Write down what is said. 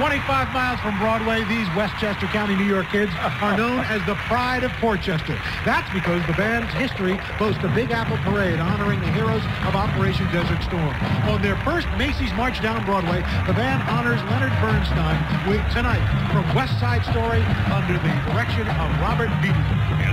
25 miles from Broadway, these Westchester County, New York kids are known as the pride of Port Chester. That's because the band's history boasts a Big Apple parade honoring the heroes of Operation Desert Storm. On their first Macy's March down Broadway, the band honors Leonard Bernstein with tonight from West Side Story under the direction of Robert Vitti.